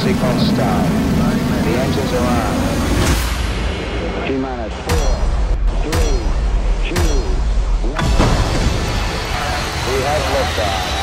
sequence start. The engines are on. T-minus four, three, two, one. We have liftoff.